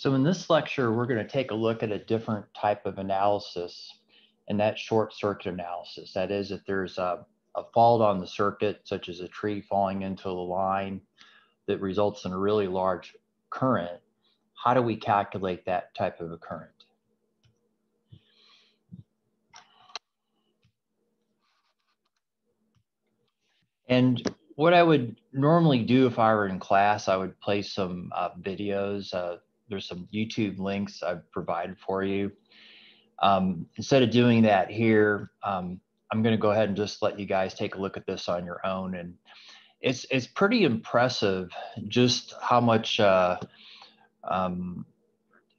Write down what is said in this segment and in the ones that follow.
So in this lecture, we're going to take a look at a different type of analysis, and that's short circuit analysis. That is, if there's a, a fault on the circuit, such as a tree falling into a line that results in a really large current, how do we calculate that type of a current? And what I would normally do if I were in class, I would play some uh, videos. Uh, there's some YouTube links I've provided for you. Um, instead of doing that here, um, I'm going to go ahead and just let you guys take a look at this on your own. And it's it's pretty impressive just how much uh, um,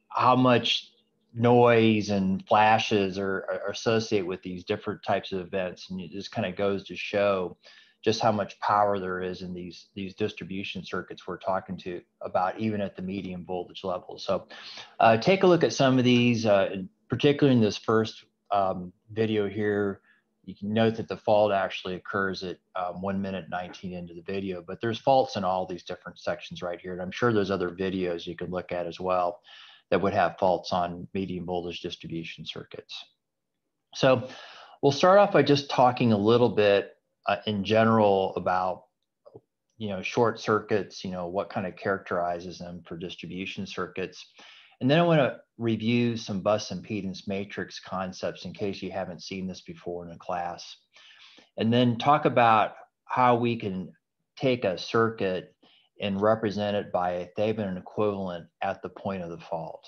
how much noise and flashes are, are associated with these different types of events, and it just kind of goes to show just how much power there is in these these distribution circuits we're talking to about even at the medium voltage level. So uh, take a look at some of these, uh, particularly in this first um, video here. You can note that the fault actually occurs at um, one minute 19 into the video, but there's faults in all these different sections right here. And I'm sure there's other videos you can look at as well that would have faults on medium voltage distribution circuits. So we'll start off by just talking a little bit uh, in general about you know short circuits you know what kind of characterizes them for distribution circuits and then i want to review some bus impedance matrix concepts in case you haven't seen this before in a class and then talk about how we can take a circuit and represent it by a Thevenin equivalent at the point of the fault.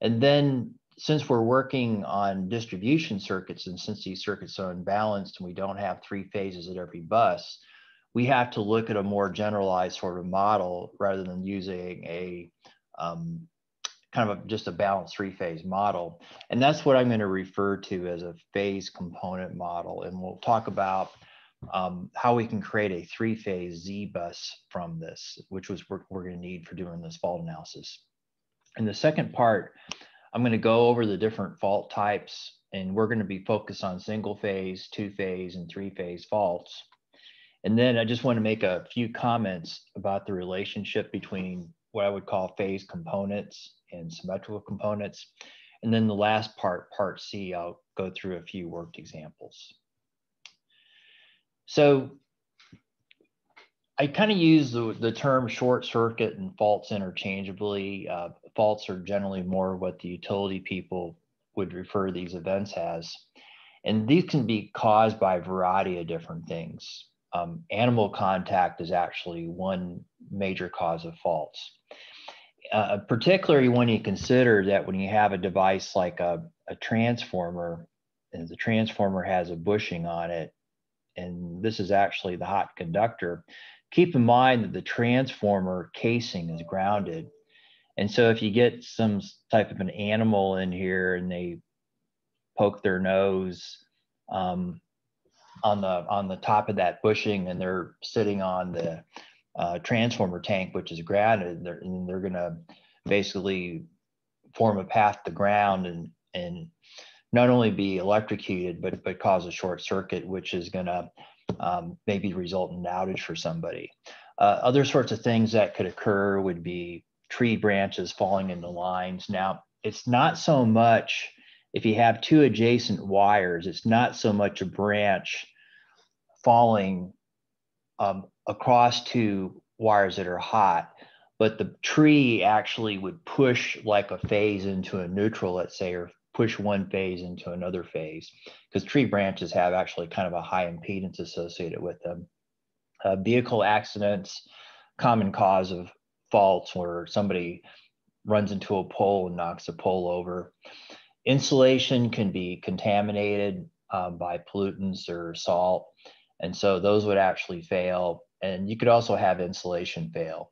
And then since we're working on distribution circuits and since these circuits are unbalanced and we don't have three phases at every bus, we have to look at a more generalized sort of model rather than using a um, kind of a, just a balanced three phase model. And that's what I'm going to refer to as a phase component model. And we'll talk about um, how we can create a three phase Z bus from this, which was what we're going to need for doing this fault analysis. In the second part, I'm going to go over the different fault types and we're going to be focused on single phase, two phase, and three phase faults. And then I just want to make a few comments about the relationship between what I would call phase components and symmetrical components. And then the last part, part C, I'll go through a few worked examples. So I kind of use the, the term short circuit and faults interchangeably. Uh, faults are generally more what the utility people would refer these events as. And these can be caused by a variety of different things. Um, animal contact is actually one major cause of faults. Uh, particularly when you consider that when you have a device like a, a transformer, and the transformer has a bushing on it, and this is actually the hot conductor, keep in mind that the transformer casing is grounded and so if you get some type of an animal in here and they poke their nose um, on the on the top of that bushing and they're sitting on the uh, transformer tank, which is grounded, they're, and they're going to basically form a path to ground and and not only be electrocuted but but cause a short circuit, which is going to um, maybe result in an outage for somebody. Uh, other sorts of things that could occur would be tree branches falling into lines. Now, it's not so much if you have two adjacent wires, it's not so much a branch falling um, across two wires that are hot, but the tree actually would push like a phase into a neutral, let's say, or push one phase into another phase, because tree branches have actually kind of a high impedance associated with them. Uh, vehicle accidents, common cause of faults where somebody runs into a pole and knocks a pole over. Insulation can be contaminated um, by pollutants or salt. And so those would actually fail. And you could also have insulation fail.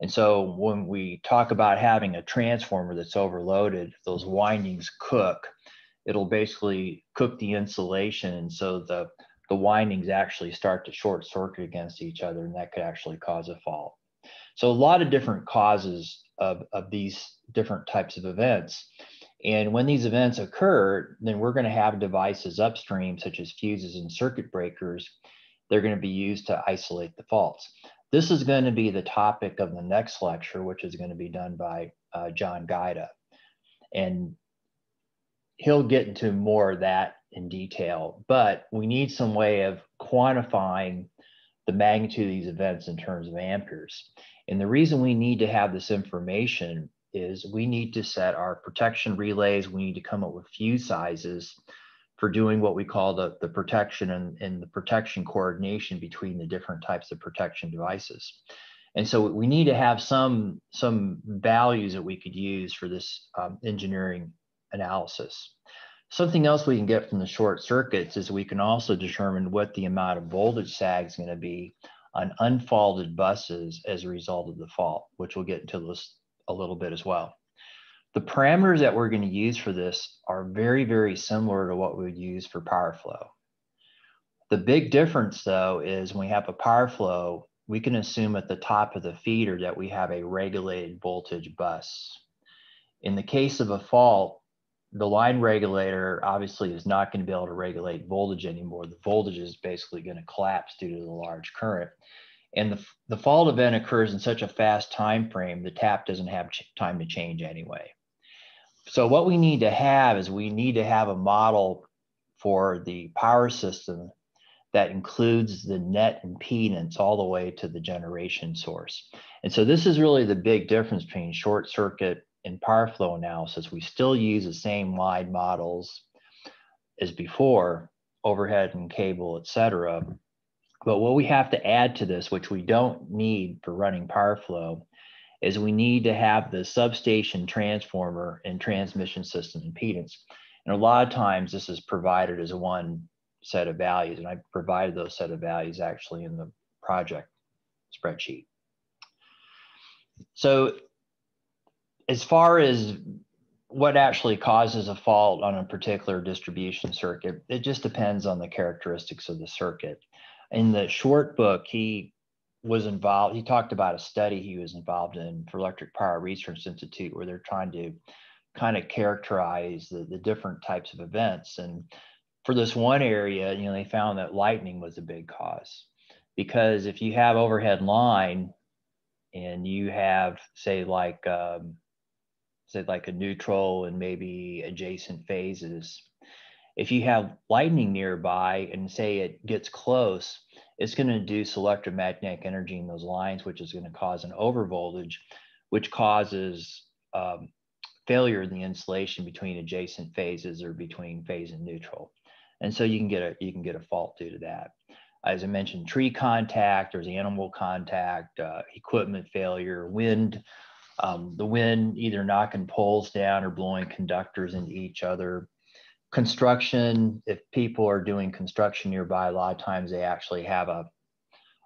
And so when we talk about having a transformer that's overloaded, those windings cook, it'll basically cook the insulation. And so the, the windings actually start to short circuit against each other, and that could actually cause a fault. So a lot of different causes of, of these different types of events. And when these events occur, then we're going to have devices upstream, such as fuses and circuit breakers. They're going to be used to isolate the faults. This is going to be the topic of the next lecture, which is going to be done by uh, John Gaida. And he'll get into more of that in detail, but we need some way of quantifying the magnitude of these events in terms of amperes. And the reason we need to have this information is we need to set our protection relays. We need to come up with fuse sizes for doing what we call the, the protection and, and the protection coordination between the different types of protection devices. And so we need to have some, some values that we could use for this um, engineering analysis. Something else we can get from the short circuits is we can also determine what the amount of voltage sag is going to be on unfaulted buses as a result of the fault, which we'll get into this a little bit as well. The parameters that we're going to use for this are very, very similar to what we would use for power flow. The big difference though is when we have a power flow, we can assume at the top of the feeder that we have a regulated voltage bus. In the case of a fault, the line regulator obviously is not going to be able to regulate voltage anymore. The voltage is basically going to collapse due to the large current. And the, the fault event occurs in such a fast time frame, the tap doesn't have time to change anyway. So what we need to have is we need to have a model for the power system that includes the net impedance all the way to the generation source. And so this is really the big difference between short circuit and power flow analysis. We still use the same wide models as before, overhead and cable, et cetera. But what we have to add to this, which we don't need for running power flow, is we need to have the substation transformer and transmission system impedance. And a lot of times this is provided as one set of values. And I provided those set of values actually in the project spreadsheet. So as far as what actually causes a fault on a particular distribution circuit, it just depends on the characteristics of the circuit. In the short book, he was involved, he talked about a study he was involved in for Electric Power Research Institute, where they're trying to kind of characterize the, the different types of events. And for this one area, you know, they found that lightning was a big cause because if you have overhead line and you have, say, like, um, say, like a neutral and maybe adjacent phases, if you have lightning nearby and say it gets close, it's going to induce electromagnetic energy in those lines, which is going to cause an overvoltage, which causes um, failure in the insulation between adjacent phases or between phase and neutral. And so you can get a you can get a fault due to that. As I mentioned, tree contact, there's animal contact, uh, equipment failure, wind, um, the wind either knocking poles down or blowing conductors into each other, construction, if people are doing construction nearby, a lot of times they actually have a,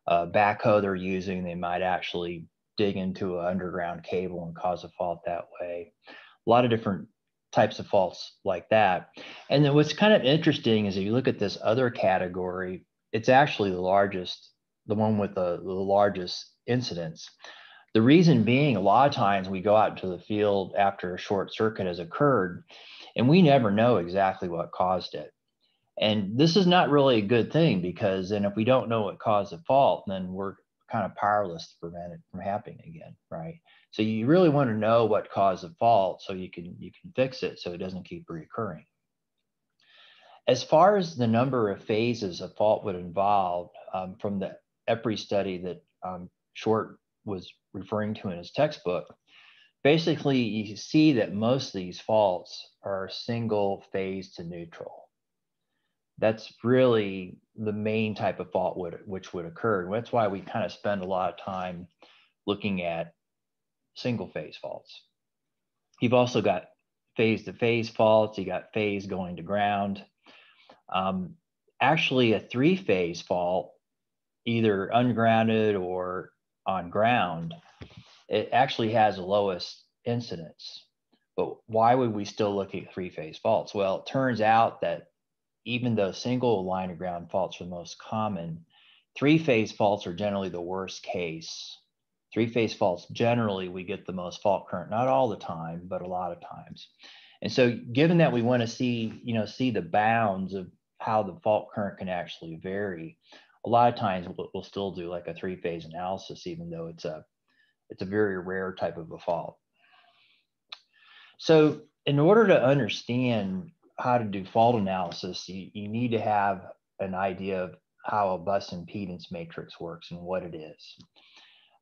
a backhoe they're using. They might actually dig into an underground cable and cause a fault that way. A lot of different types of faults like that. And then what's kind of interesting is if you look at this other category, it's actually the largest, the one with the, the largest incidence. The reason being, a lot of times we go out to the field after a short circuit has occurred and we never know exactly what caused it. And this is not really a good thing because then if we don't know what caused the fault, then we're kind of powerless to prevent it from happening again, right? So you really want to know what caused the fault so you can you can fix it so it doesn't keep reoccurring. As far as the number of phases a fault would involve um, from the EPRI study that um, Short was referring to in his textbook, basically you see that most of these faults are single phase to neutral. That's really the main type of fault would, which would occur. That's why we kind of spend a lot of time looking at single phase faults. You've also got phase to phase faults. You got phase going to ground. Um, actually, a three phase fault, either ungrounded or on ground, it actually has the lowest incidence. But why would we still look at three phase faults? Well, it turns out that even though single line of ground faults are the most common, three phase faults are generally the worst case. Three phase faults, generally, we get the most fault current, not all the time, but a lot of times. And so, given that we want to see, you know, see the bounds of how the fault current can actually vary, a lot of times we'll, we'll still do like a three phase analysis, even though it's a, it's a very rare type of a fault. So in order to understand how to do fault analysis, you, you need to have an idea of how a bus impedance matrix works and what it is.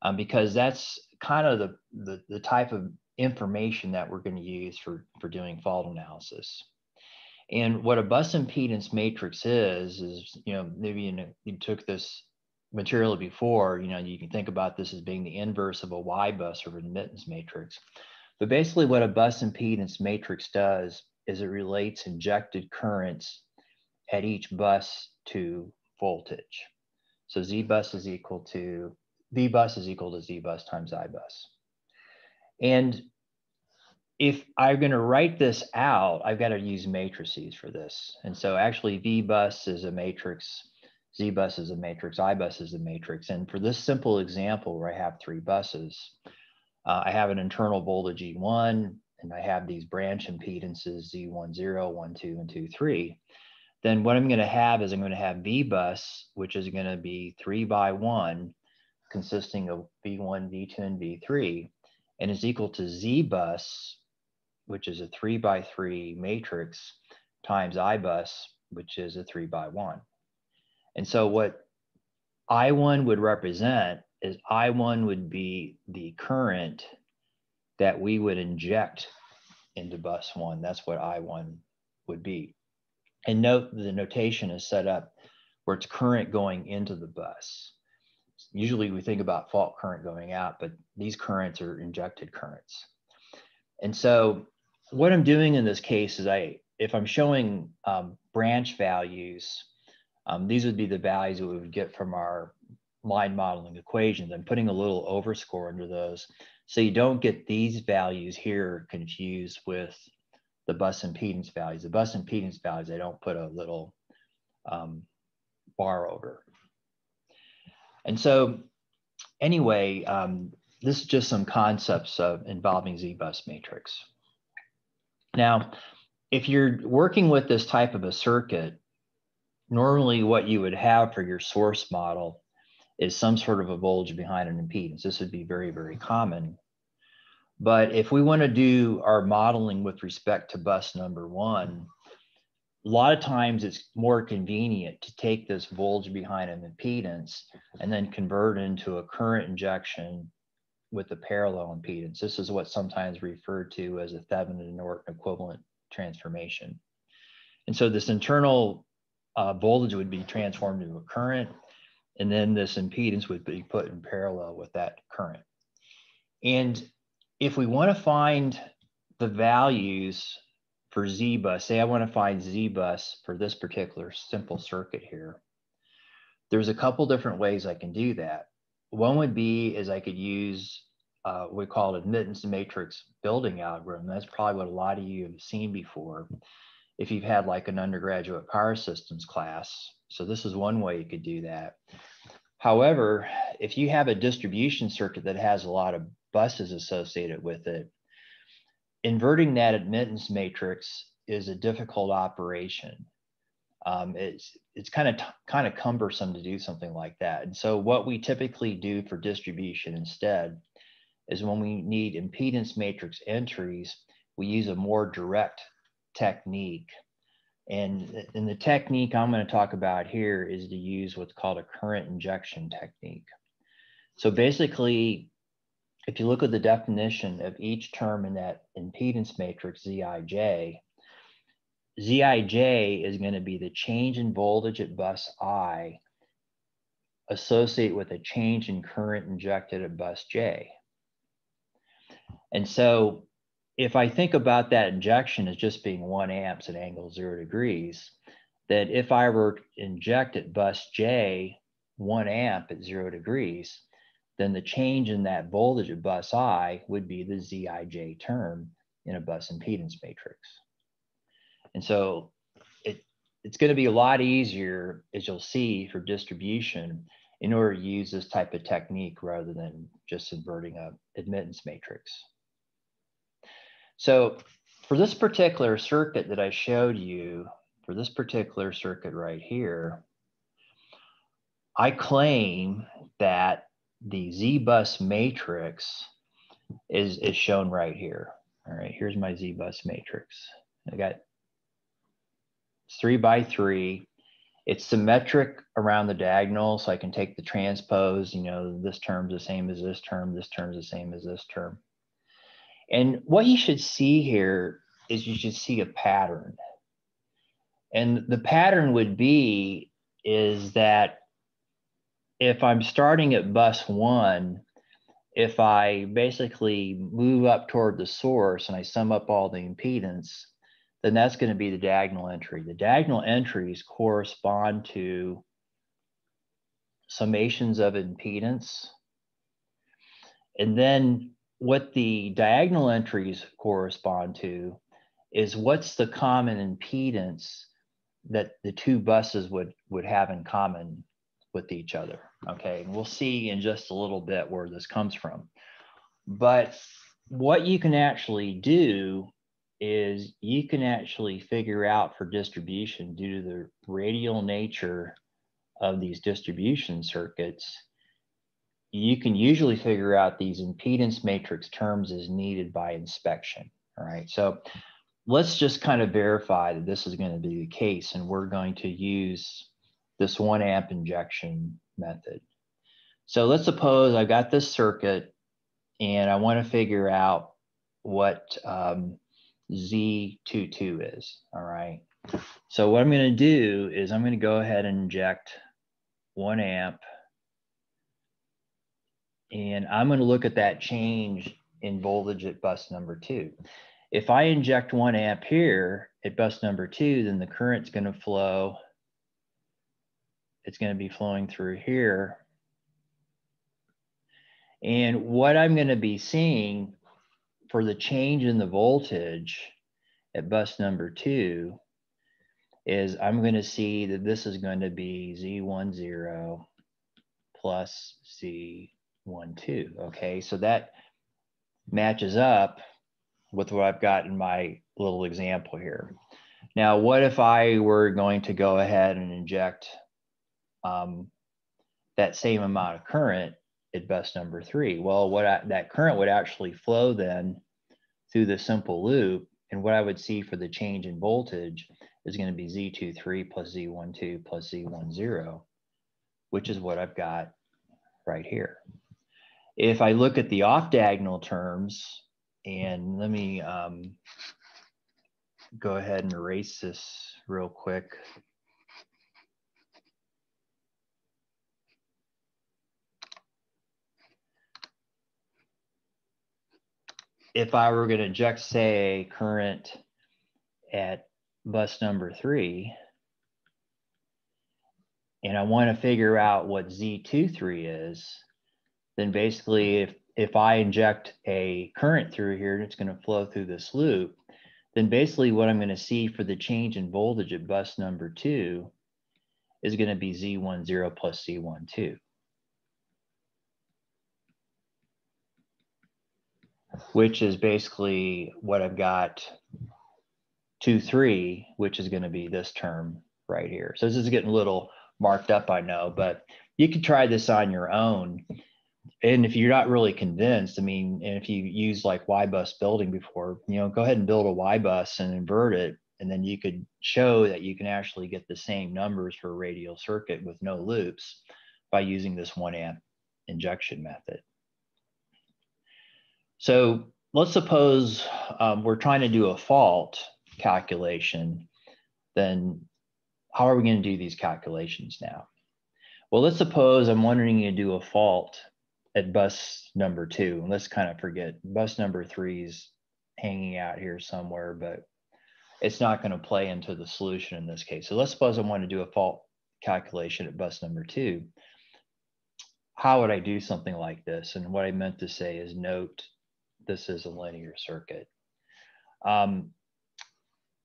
Um, because that's kind of the, the, the type of information that we're going to use for, for doing fault analysis. And what a bus impedance matrix is, is, you know, maybe you, know, you took this material before, you know, you can think about this as being the inverse of a Y bus or admittance matrix. But basically what a bus impedance matrix does is it relates injected currents at each bus to voltage. So Z bus is equal to, V bus is equal to Z bus times I bus. And if I'm going to write this out, I've got to use matrices for this. And so actually V bus is a matrix, Z bus is a matrix, I bus is a matrix. And for this simple example where I have three buses, uh, I have an internal voltage E1, and I have these branch impedances Z10, 1, 2, and 2, 3. Then what I'm going to have is I'm going to have V bus, which is going to be 3 by 1, consisting of V1, V2, and V3, and is equal to Z bus, which is a 3 by 3 matrix, times I bus, which is a 3 by 1. And so what I1 would represent is I1 would be the current that we would inject into bus one. That's what I1 would be. And note the notation is set up where it's current going into the bus. Usually we think about fault current going out, but these currents are injected currents. And so what I'm doing in this case is I, if I'm showing um, branch values, um, these would be the values that we would get from our line modeling equations. I'm putting a little overscore under those so you don't get these values here confused with the bus impedance values. The bus impedance values, I don't put a little um, bar over. And so anyway, um, this is just some concepts of involving Z-bus matrix. Now, if you're working with this type of a circuit, normally what you would have for your source model is some sort of a voltage behind an impedance. This would be very, very common. But if we want to do our modeling with respect to bus number one, a lot of times it's more convenient to take this voltage behind an impedance and then convert into a current injection with the parallel impedance. This is what's sometimes referred to as a Thevenin and Norton equivalent transformation. And so this internal uh, voltage would be transformed into a current and then this impedance would be put in parallel with that current. And if we want to find the values for Z bus, say I want to find Z bus for this particular simple circuit here, there's a couple different ways I can do that. One would be is I could use uh, we call admittance matrix building algorithm. That's probably what a lot of you have seen before. If you've had like an undergraduate power systems class, so this is one way you could do that. However, if you have a distribution circuit that has a lot of buses associated with it, inverting that admittance matrix is a difficult operation. Um, it's it's kind of kind of cumbersome to do something like that. And so what we typically do for distribution instead is when we need impedance matrix entries, we use a more direct technique and, and the technique I'm going to talk about here is to use what's called a current injection technique. So basically, if you look at the definition of each term in that impedance matrix, Zij, Zij is going to be the change in voltage at bus I associated with a change in current injected at bus J. And so if I think about that injection as just being one amps at angle zero degrees, that if I were to inject at bus J one amp at zero degrees, then the change in that voltage at bus I would be the Zij term in a bus impedance matrix. And so it, it's going to be a lot easier, as you'll see, for distribution in order to use this type of technique rather than just inverting a admittance matrix. So for this particular circuit that I showed you, for this particular circuit right here, I claim that the Z-bus matrix is, is shown right here. All right, here's my Z-bus matrix. I got three by three. It's symmetric around the diagonal, so I can take the transpose, you know, this term's the same as this term, this term's the same as this term. And what you should see here is you should see a pattern. And the pattern would be is that if I'm starting at bus one, if I basically move up toward the source and I sum up all the impedance, then that's going to be the diagonal entry. The diagonal entries correspond to summations of impedance. And then what the diagonal entries correspond to is what's the common impedance that the two buses would, would have in common with each other. Okay, and we'll see in just a little bit where this comes from. But what you can actually do is you can actually figure out for distribution due to the radial nature of these distribution circuits, you can usually figure out these impedance matrix terms as needed by inspection. All right, so let's just kind of verify that this is going to be the case, and we're going to use this one amp injection method. So let's suppose I've got this circuit and I want to figure out what um, Z22 is, all right? So what I'm going to do is I'm going to go ahead and inject one amp and I'm going to look at that change in voltage at bus number two. If I inject one amp here at bus number two, then the current's going to flow it's going to be flowing through here. And what I'm going to be seeing for the change in the voltage at bus number two is I'm going to see that this is going to be Z10 plus Z12. Okay, so that matches up with what I've got in my little example here. Now, what if I were going to go ahead and inject um, that same amount of current at bus number three. Well, what I, that current would actually flow then through the simple loop. And what I would see for the change in voltage is going to be Z23 plus Z12 plus Z10, which is what I've got right here. If I look at the off diagonal terms, and let me um, go ahead and erase this real quick. If I were going to inject, say, current at bus number three, and I want to figure out what Z23 is, then basically if, if I inject a current through here and it's going to flow through this loop, then basically what I'm going to see for the change in voltage at bus number two is going to be Z10 plus Z12. Which is basically what I've got two, three, which is going to be this term right here. So this is getting a little marked up, I know, but you could try this on your own. And if you're not really convinced, I mean, and if you use like Y bus building before, you know, go ahead and build a Y bus and invert it. And then you could show that you can actually get the same numbers for a radial circuit with no loops by using this one amp injection method. So let's suppose um, we're trying to do a fault calculation, then how are we going to do these calculations now? Well, let's suppose I'm wanting to do a fault at bus number two. And let's kind of forget bus number three is hanging out here somewhere, but it's not going to play into the solution in this case. So let's suppose I want to do a fault calculation at bus number two. How would I do something like this? And what I meant to say is note this is a linear circuit. Um,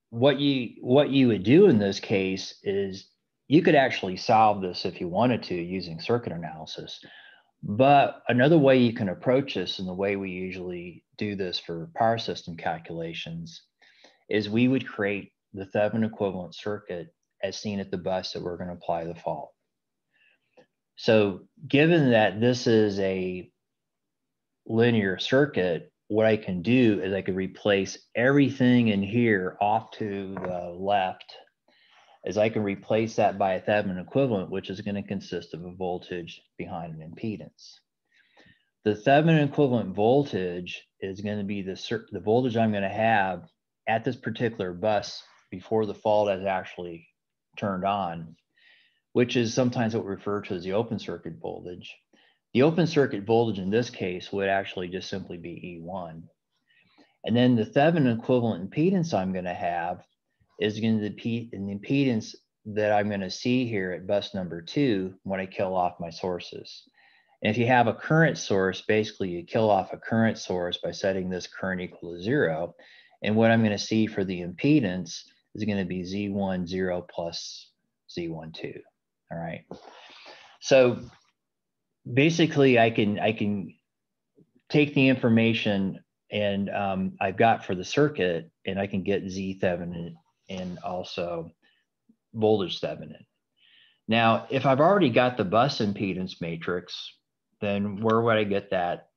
what you what you would do in this case is you could actually solve this if you wanted to using circuit analysis. But another way you can approach this and the way we usually do this for power system calculations is we would create the Thevenin equivalent circuit as seen at the bus that we're going to apply the fault. So given that this is a linear circuit, what I can do is I could replace everything in here off to the left is I can replace that by a Thevenin equivalent, which is going to consist of a voltage behind an impedance. The Thevenin equivalent voltage is going to be the, the voltage I'm going to have at this particular bus before the fault is actually turned on, which is sometimes what we refer to as the open circuit voltage. The open circuit voltage in this case would actually just simply be E1. And then the Thevenin equivalent impedance I'm going to have is going to be an impedance that I'm going to see here at bus number two when I kill off my sources. And if you have a current source, basically you kill off a current source by setting this current equal to zero. And what I'm going to see for the impedance is going to be Z1 0 plus Z1 2. All right. So basically I can, I can take the information and um, I've got for the circuit and I can get Z Thevenin and also voltage Thevenin. Now, if I've already got the bus impedance matrix, then where would I get that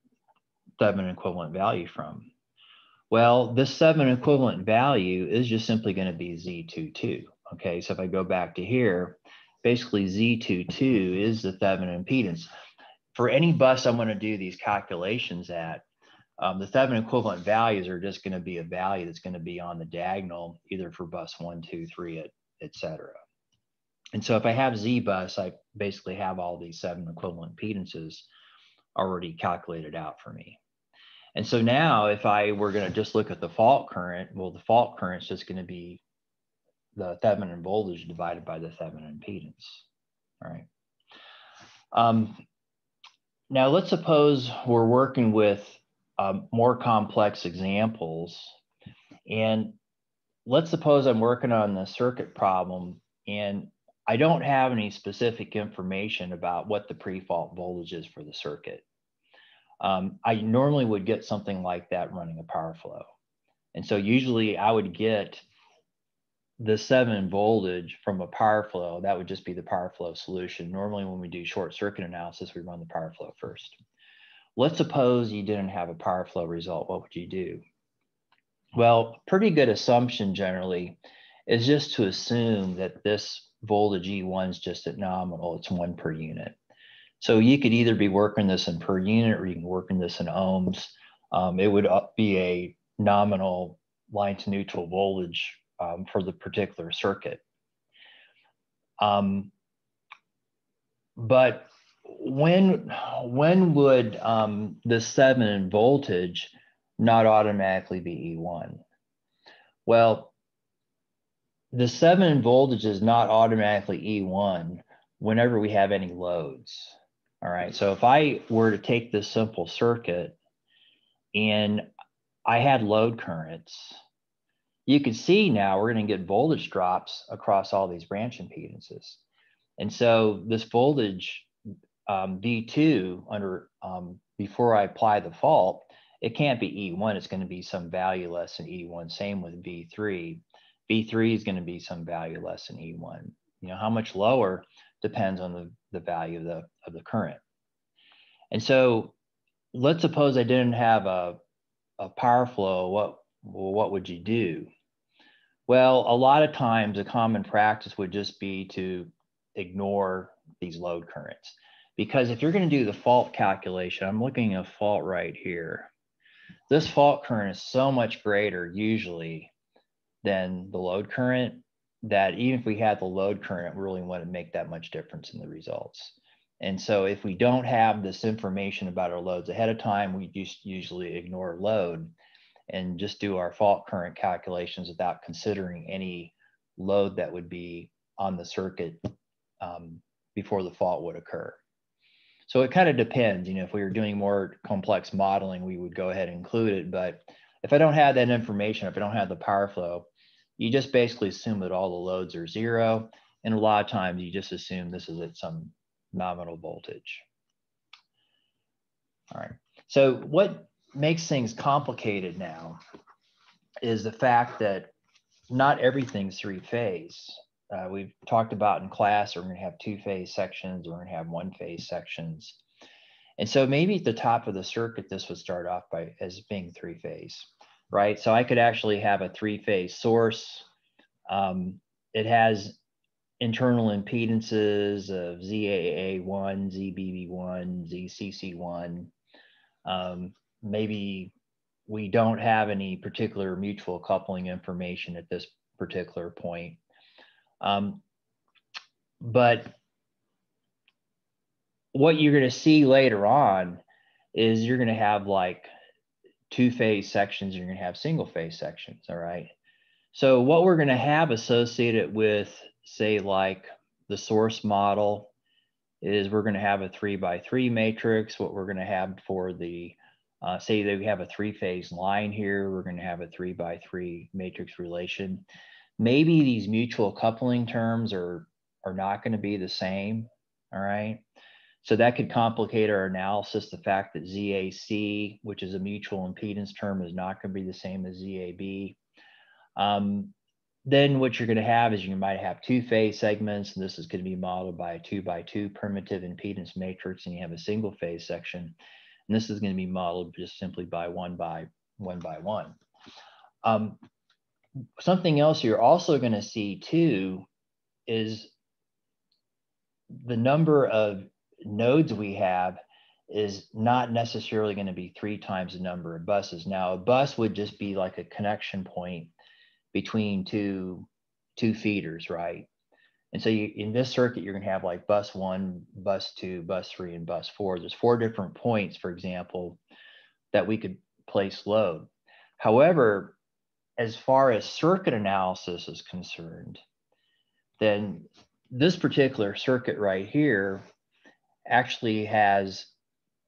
Thevenin equivalent value from? Well, this Thevenin equivalent value is just simply going to be Z22. Okay, so if I go back to here, basically Z22 is the Thevenin impedance. For any bus I'm going to do these calculations at, um, the Thevenin equivalent values are just going to be a value that's going to be on the diagonal, either for bus one, two, three, et cetera. And so if I have Z bus, I basically have all these Thevenin equivalent impedances already calculated out for me. And so now if I were going to just look at the fault current, well, the fault current is just going to be the Thevenin voltage divided by the Thevenin impedance. All right. Um, now let's suppose we're working with um, more complex examples. And let's suppose I'm working on the circuit problem and I don't have any specific information about what the pre-fault voltage is for the circuit. Um, I normally would get something like that running a power flow. And so usually I would get the Thevenin voltage from a power flow. That would just be the power flow solution. Normally when we do short circuit analysis, we run the power flow first. Let's suppose you didn't have a power flow result. What would you do? Well, pretty good assumption generally is just to assume that this voltage E1 is just at nominal, it's one per unit. So you could either be working this in per unit or you can work in this in ohms. Um, it would be a nominal line to neutral voltage um, for the particular circuit. Um, but when when would um, the Thevenin voltage not automatically be E1? Well, the Thevenin voltage is not automatically E1 whenever we have any loads. All right. So if I were to take this simple circuit and I had load currents, you can see now we're going to get voltage drops across all these branch impedances. And so this voltage um, V2 under um, before I apply the fault, it can't be E1. It's going to be some value less than E1. Same with V3. V3 is going to be some value less than E1. You know, how much lower depends on the, the value of the, of the current. And so let's suppose I didn't have a, a power flow. What, well, what would you do? Well, a lot of times a common practice would just be to ignore these load currents. Because if you're going to do the fault calculation, I'm looking at a fault right here. This fault current is so much greater usually than the load current that even if we had the load current, it really wouldn't make that much difference in the results. And so if we don't have this information about our loads ahead of time, we just usually ignore load and just do our fault current calculations without considering any load that would be on the circuit um, before the fault would occur. So it kind of depends. You know, if we were doing more complex modeling, we would go ahead and include it. But if I don't have that information, if I don't have the power flow, you just basically assume that all the loads are zero. And a lot of times you just assume this is at some nominal voltage. All right. So what makes things complicated now is the fact that not everything's three phase. uh, we've talked about in class, we're going to have two phase sections, we're going to have one phase sections. And so maybe at the top of the circuit, this would start off by as being three phase, right? So I could actually have a three phase source. Um, it has internal impedances of ZAA1, ZBB1, ZCC1. Um, maybe we don't have any particular mutual coupling information at this particular point. Um, but what you're going to see later on is you're going to have like two phase sections, you're going to have single phase sections. All right. So, what we're going to have associated with, say, like the source model, is we're going to have a three by three matrix. What we're going to have for the, uh, say that we have a three phase line here, we're going to have a three by three matrix relation. Maybe these mutual coupling terms are, are not going to be the same. All right. So that could complicate our analysis. The fact that ZAC, which is a mutual impedance term, is not going to be the same as ZAB. Um, then what you're going to have is you might have two phase segments, and this is going to be modeled by a two by two primitive impedance matrix, and you have a single phase section. And this is going to be modeled just simply by one by one by one. Um, something else you're also going to see too is the number of nodes we have is not necessarily going to be three times the number of buses. Now, a bus would just be like a connection point between two two feeders, right? And so you, in this circuit, you're going to have like bus one, bus two, bus three, and bus four. There's four different points, for example, that we could place load. However, as far as circuit analysis is concerned, then this particular circuit right here actually has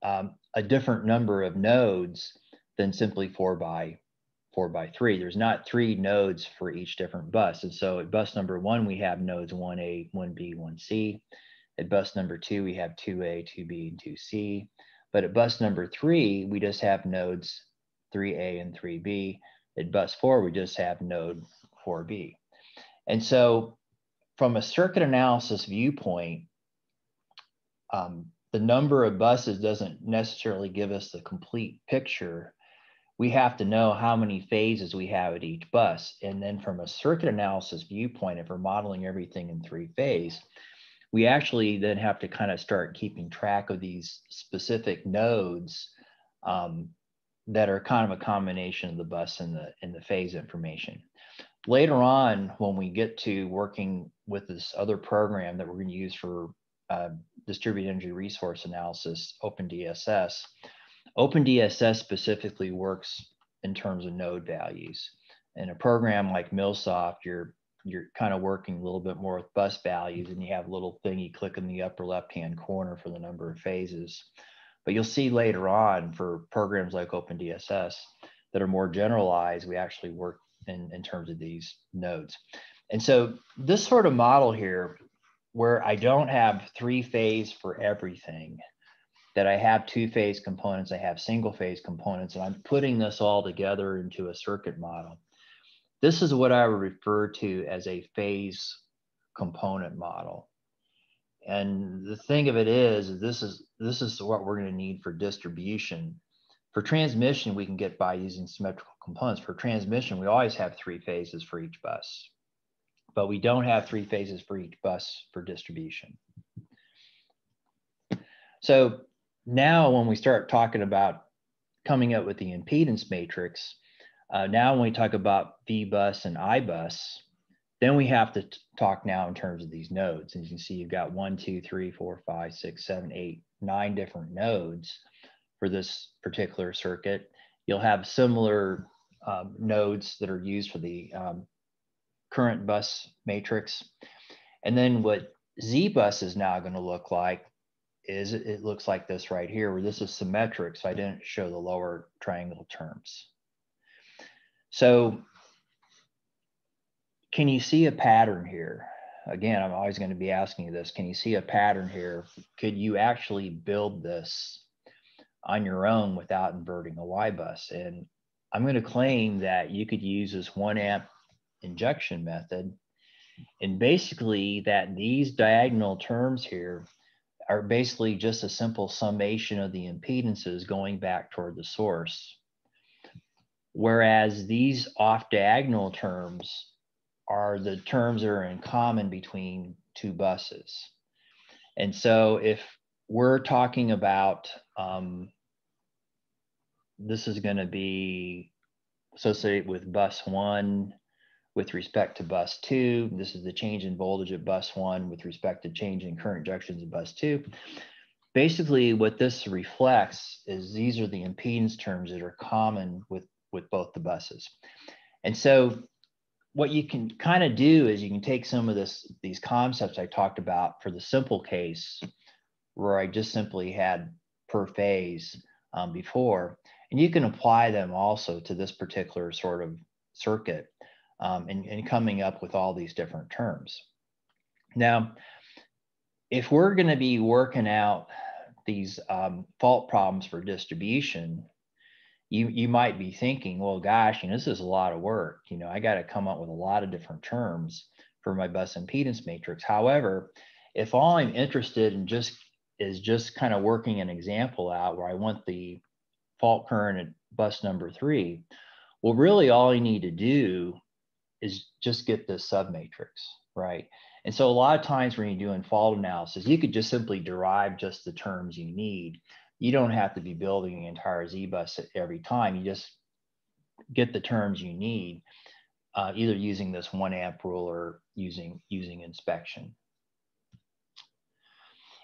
um, a different number of nodes than simply four by four by three. There's not three nodes for each different bus. And so at bus number one, we have nodes 1A, 1B, 1C. At bus number two, we have 2A, 2B, and 2C. But at bus number three, we just have nodes 3A and 3B. At bus four, we just have node 4B. And so from a circuit analysis viewpoint, um, the number of buses doesn't necessarily give us the complete picture. We have to know how many phases we have at each bus. And then from a circuit analysis viewpoint, if we're modeling everything in three phase, we actually then have to kind of start keeping track of these specific nodes um, that are kind of a combination of the bus and the, and the phase information. Later on, when we get to working with this other program that we're going to use for uh, distributed energy resource analysis, OpenDSS. OpenDSS specifically works in terms of node values. In a program like Milsoft, you're you're kind of working a little bit more with bus values, and you have a little thing you click in the upper left-hand corner for the number of phases. But you'll see later on for programs like OpenDSS that are more generalized, we actually work in, in terms of these nodes. And so this sort of model here where I don't have three phase for everything, that I have two phase components, I have single phase components, and I'm putting this all together into a circuit model. This is what I would refer to as a phase component model. And the thing of it is, this is this is what we're going to need for distribution. For transmission, we can get by using symmetrical components. For transmission, we always have three phases for each bus but we don't have three phases for each bus for distribution. So now when we start talking about coming up with the impedance matrix, uh, now when we talk about V bus and I bus, then we have to talk now in terms of these nodes. And you can see you've got one, two, three, four, five, six, seven, eight, nine different nodes for this particular circuit. You'll have similar um, nodes that are used for the um, current bus matrix. And then what Z bus is now going to look like is it looks like this right here, where this is symmetric. So I didn't show the lower triangle terms. So can you see a pattern here? Again, I'm always going to be asking you this. Can you see a pattern here? Could you actually build this on your own without inverting a Y bus? And I'm going to claim that you could use this one amp injection method And basically that these diagonal terms here are basically just a simple summation of the impedances going back toward the source. Whereas these off diagonal terms are the terms that are in common between two buses. And so if we're talking about, um, this is going to be associated with bus one with respect to bus two. This is the change in voltage at bus one with respect to change in current injections at bus two. Basically, what this reflects is these are the impedance terms that are common with, with both the buses. And so what you can kind of do is you can take some of this these concepts I talked about for the simple case where I just simply had per phase um, before, and you can apply them also to this particular sort of circuit um, and, and coming up with all these different terms. Now, if we're going to be working out these um, fault problems for distribution, you, you might be thinking, well, gosh, you know, this is a lot of work. You know, I got to come up with a lot of different terms for my bus impedance matrix. However, if all I'm interested in just is just kind of working an example out where I want the fault current at bus number three, well, really all I need to do is just get this submatrix, right? And so a lot of times when you're doing fault analysis, you could just simply derive just the terms you need. You don't have to be building the entire Z-bus every time. You just get the terms you need, uh, either using this one amp rule or using, using inspection.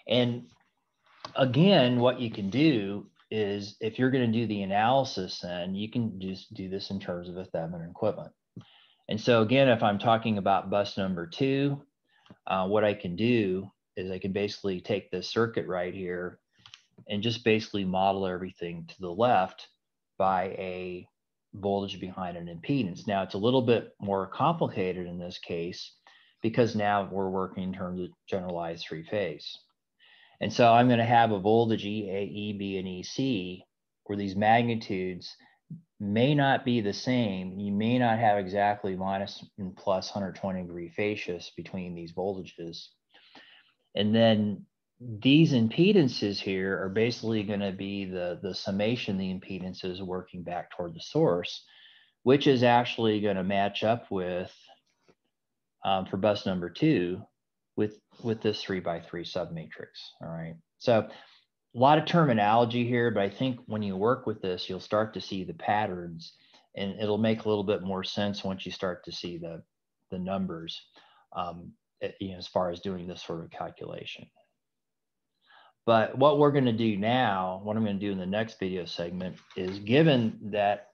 And again, what you can do is if you're going to do the analysis, then you can just do this in terms of a Thevenin equivalent. And so again, if I'm talking about bus number two, uh, what I can do is I can basically take this circuit right here and just basically model everything to the left by a voltage behind an impedance. Now it's a little bit more complicated in this case because now we're working in terms of generalized three phase. And so I'm going to have a voltage E, A, E, B, and EC where these magnitudes may not be the same. You may not have exactly minus and plus 120 degree phase between these voltages. And then these impedances here are basically going to be the, the summation the impedances working back toward the source, which is actually going to match up with, um, for bus number two, with, with this three by three submatrix, all right? So a lot of terminology here, but I think when you work with this, you'll start to see the patterns and it'll make a little bit more sense once you start to see the, the numbers um, you know, as far as doing this sort of calculation. But what we're going to do now, what I'm going to do in the next video segment is given that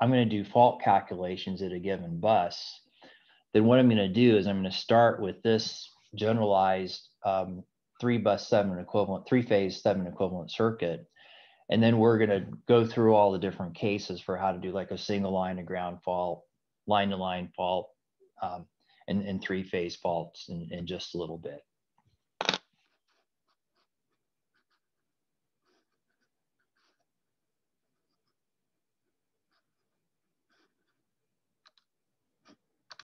I'm going to do fault calculations at a given bus, then what I'm going to do is I'm going to start with this generalized um, three bus Thevenin equivalent, three phase Thevenin equivalent circuit. And then we're going to go through all the different cases for how to do like a single line to ground fault, line to line fault, um, and, and three phase faults in, in just a little bit.